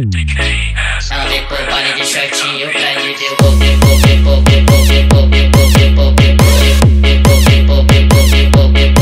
Salve por baile de shortinho grande, devolve, devolve, devolve, devolve, devolve, devolve, devolve, devolve, pop, pop, pop, pop, pop, pop, pop, pop, pop, pop, pop, pop, pop, pop, pop, pop, pop.